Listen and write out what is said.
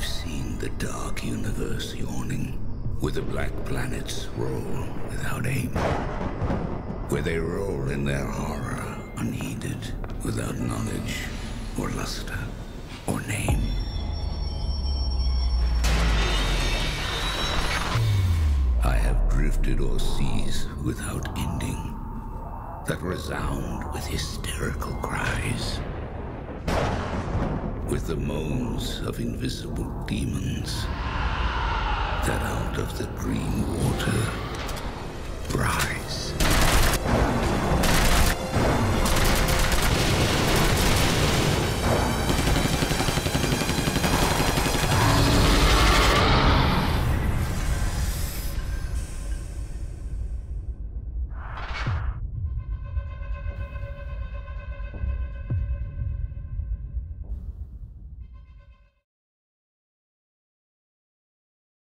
the dark universe yawning, where the black planets roll without aim, where they roll in their horror unheeded, without knowledge or luster or name. I have drifted o'er seas without ending that resound with hysterical cries, the moans of invisible demons that out of the green water rise.